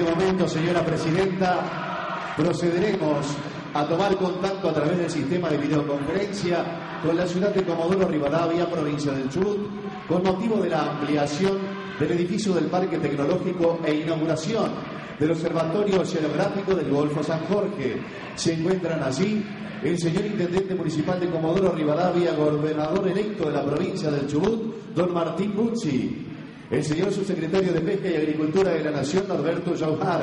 este momento, señora Presidenta, procederemos a tomar contacto a través del sistema de videoconferencia con la ciudad de Comodoro Rivadavia, provincia del Chubut, con motivo de la ampliación del edificio del Parque Tecnológico e inauguración del Observatorio Oceanográfico del Golfo San Jorge. Se encuentran allí el señor Intendente Municipal de Comodoro Rivadavia, gobernador electo de la provincia del Chubut, don Martín Buzzi, el señor Subsecretario de Pesca y Agricultura de la Nación, Norberto Jaujar,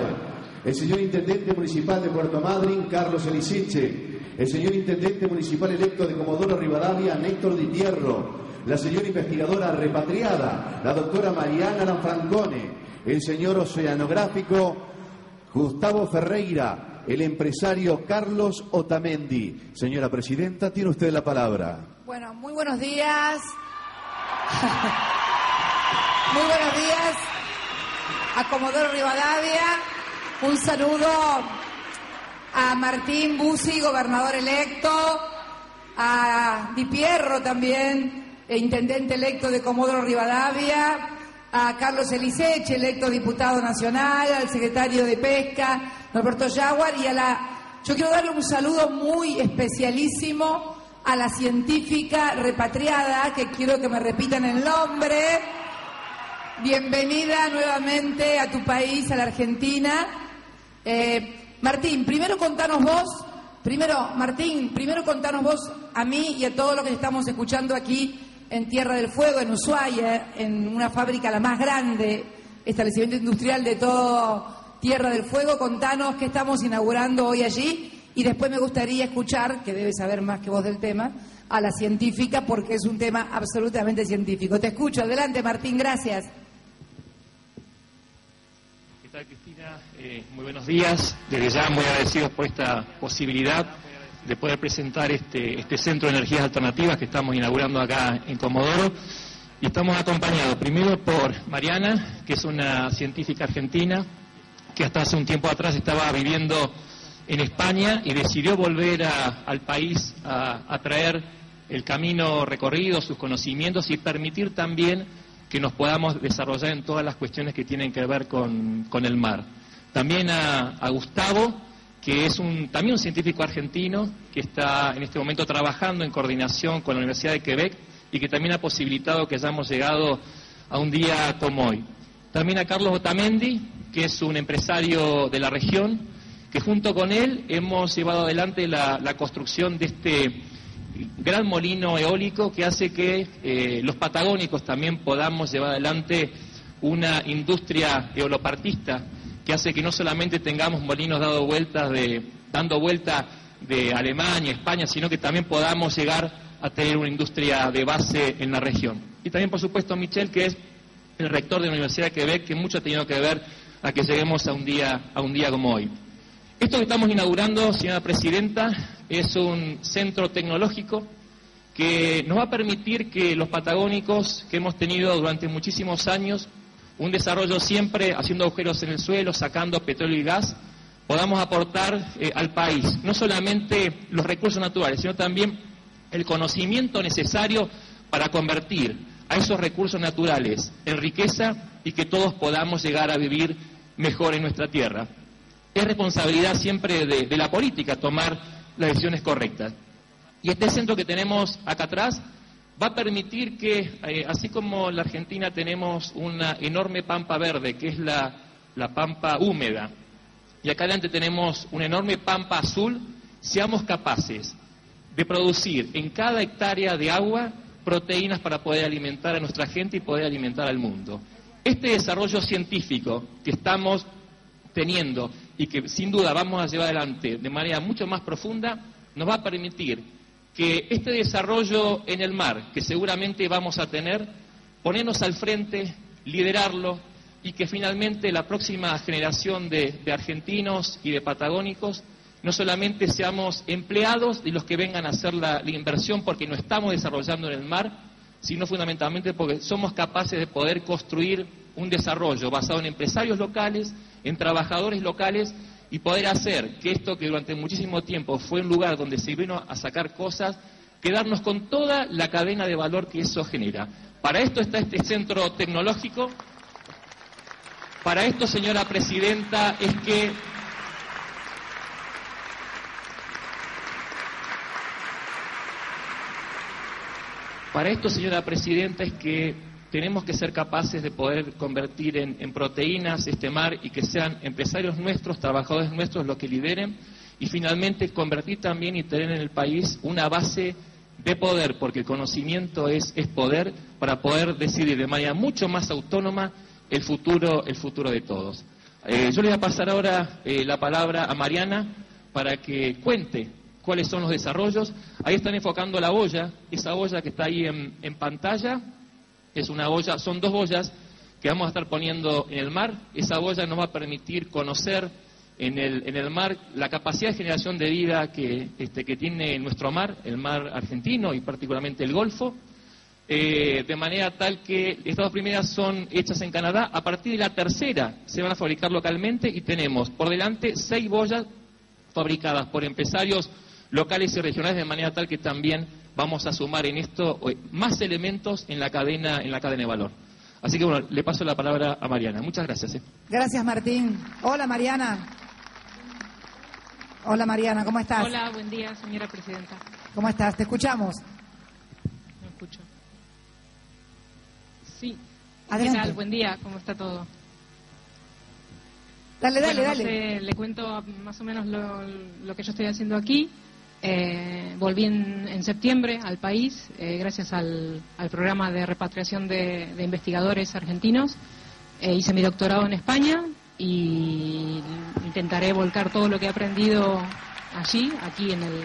el señor Intendente Municipal de Puerto Madryn, Carlos Elisiche, el señor Intendente Municipal electo de Comodoro Rivadavia, Néctor Di Tierro, la señora investigadora repatriada, la doctora Mariana Lanfrancone, el señor oceanográfico Gustavo Ferreira, el empresario Carlos Otamendi. Señora Presidenta, tiene usted la palabra. Bueno, muy buenos días. muy buenos días a Comodoro Rivadavia. Un saludo a Martín Busi, gobernador electo, a Di Pierro también, intendente electo de Comodoro Rivadavia, a Carlos Eliseche, electo diputado nacional, al secretario de Pesca, Norberto Jaguar, y a la... Yo quiero darle un saludo muy especialísimo a la científica repatriada, que quiero que me repitan el nombre. Bienvenida nuevamente a tu país, a la Argentina. Eh, Martín, primero contanos vos, primero, Martín, primero contanos vos a mí y a todos los que estamos escuchando aquí en Tierra del Fuego, en Ushuaia, en una fábrica la más grande, establecimiento industrial de todo Tierra del Fuego. Contanos qué estamos inaugurando hoy allí y después me gustaría escuchar, que debes saber más que vos del tema, a la científica porque es un tema absolutamente científico. Te escucho. Adelante, Martín, gracias. ¿Qué tal, Cristina? Eh, muy buenos días. Desde ya muy agradecidos por esta posibilidad de poder presentar este, este centro de energías alternativas que estamos inaugurando acá en Comodoro. Y estamos acompañados primero por Mariana, que es una científica argentina que hasta hace un tiempo atrás estaba viviendo en España y decidió volver a- al país a traer el camino recorrido, sus conocimientos y permitir también que nos podamos desarrollar en todas las cuestiones que tienen que ver con, con el mar. También a, Gustavo, que es un, también un científico argentino que está en este momento trabajando en coordinación con la Universidad de Quebec y que también ha posibilitado que hayamos llegado a un día como hoy. También a Carlos Otamendi, que es un empresario de la región, que junto con él hemos llevado adelante la, la construcción de este gran molino eólico que hace que eh, los patagónicos también podamos llevar adelante una industria eolopartista que hace que no solamente tengamos molinos dado vueltas de, dando vuelta de Alemania, España, sino que también podamos llegar a tener una industria de base en la región. Y también, por supuesto, Michel, que es el rector de la Universidad de Quebec, que mucho ha tenido que ver a que lleguemos a un día, a un día como hoy. Esto que estamos inaugurando, señora Presidenta, es un centro tecnológico que nos va a permitir que los patagónicos que hemos tenido durante muchísimos años, un desarrollo siempre haciendo agujeros en el suelo, sacando petróleo y gas, podamos aportar eh, al país no solamente los recursos naturales, sino también el conocimiento necesario para convertir a esos recursos naturales en riqueza y que todos podamos llegar a vivir mejor en nuestra tierra. Es responsabilidad siempre de, la política tomar las decisiones correctas. Y este centro que tenemos acá atrás va a permitir que, eh, así como en la Argentina tenemos una enorme pampa verde, que es la, la pampa húmeda, y acá adelante tenemos una enorme pampa azul, seamos capaces de producir en cada hectárea de agua proteínas para poder alimentar a nuestra gente y poder alimentar al mundo. Este desarrollo científico que estamos teniendo y que sin duda vamos a llevar adelante de manera mucho más profunda, nos va a permitir que este desarrollo en el mar, que seguramente vamos a tener, ponernos al frente, liderarlo y que finalmente la próxima generación de, argentinos y de patagónicos no solamente seamos empleados de los que vengan a hacer la, la inversión porque no estamos desarrollando en el mar, sino fundamentalmente porque somos capaces de poder construir un desarrollo basado en empresarios locales, en trabajadores locales y poder hacer que esto que durante muchísimo tiempo fue un lugar donde se vino a sacar cosas, quedarnos con toda la cadena de valor que eso genera. Para esto está este centro tecnológico, Para esto, señora presidenta, es que Para esto, señora presidenta, es que tenemos que ser capaces de poder convertir en, proteínas este mar y que sean empresarios nuestros, trabajadores nuestros los que lideren y finalmente convertir también y tener en el país una base de poder, porque el conocimiento es, poder para poder decidir de manera mucho más autónoma el futuro, el futuro de todos. Eh, yo le voy a pasar ahora eh, la palabra a Mariana para que cuente cuáles son los desarrollos. Ahí están enfocando la olla, esa olla que está ahí en, pantalla, es una olla, son dos ollas que vamos a estar poniendo en el mar. Esa olla nos va a permitir conocer en el, en el mar la capacidad de generación de vida que, este, que tiene nuestro mar, el mar argentino y particularmente el Golfo. Eh, de manera tal que estas dos primeras son hechas en Canadá, a partir de la tercera se van a fabricar localmente y tenemos por delante seis boyas fabricadas por empresarios locales y regionales de manera tal que también vamos a sumar en esto más elementos en la cadena en la cadena de valor. Así que bueno, le paso la palabra a Mariana. Muchas gracias. Eh. Gracias, Martín. Hola, Mariana. Hola, Mariana, ¿cómo estás? Hola, buen día, señora presidenta. ¿Cómo estás? Te escuchamos. Me escucho. Sí. Adelante. ¿Qué tal? Buen día, ¿cómo está todo? Dale, dale, dale. le cuento más o menos lo que yo estoy haciendo aquí. Eh, volví en, septiembre al país eh, gracias al, programa de repatriación de, investigadores argentinos. Eh, hice mi doctorado en España y intentaré volcar todo lo que he aprendido allí, aquí en, el,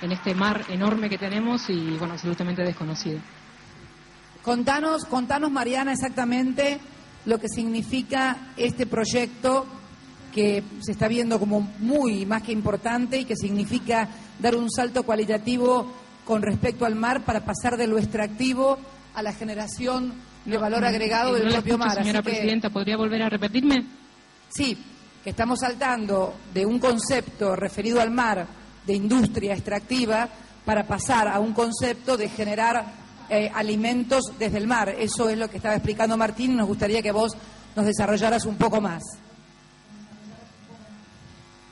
en este mar enorme que tenemos y, bueno, absolutamente desconocido. Contanos, contanos, Mariana, exactamente lo que significa este proyecto que se está viendo como muy más que importante y que significa dar un salto cualitativo con respecto al mar para pasar de lo extractivo a la generación de valor agregado del propio mar. Señora Presidenta, ¿podría volver a repetirme? Sí, que estamos saltando de un concepto referido al mar de industria extractiva para pasar a un concepto de generar eh, alimentos desde el mar. Eso es lo que estaba explicando Martín y nos gustaría que vos nos desarrollaras un poco más.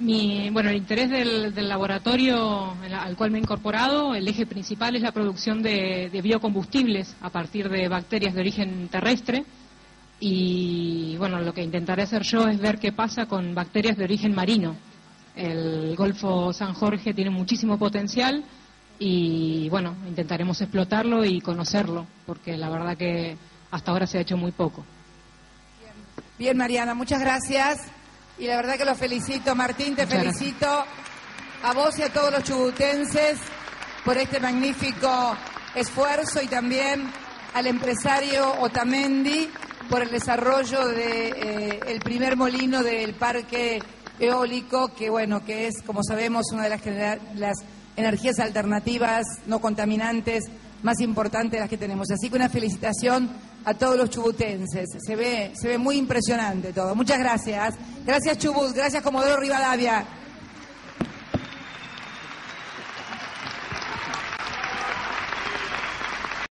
Mi, bueno, el interés del, laboratorio al cual me he incorporado, el eje principal es la producción de, biocombustibles a partir de bacterias de origen terrestre. Y bueno, lo que intentaré hacer yo es ver qué pasa con bacterias de origen marino. El Golfo San Jorge tiene muchísimo potencial y bueno, intentaremos explotarlo y conocerlo, porque la verdad que hasta ahora se ha hecho muy poco. Bien, Mariana, muchas gracias y la verdad que lo felicito. Martín, te felicito a vos y a todos los chubutenses por este magnífico esfuerzo y también al empresario Otamendi por el desarrollo del de, eh, primer molino del parque eólico, que bueno, que es, como sabemos, una de las, las energías alternativas no contaminantes más importantes de las que tenemos. Así que una felicitación a todos los chubutenses. Se ve, se ve muy impresionante todo. Muchas gracias. Gracias Chubut, gracias Comodoro Rivadavia.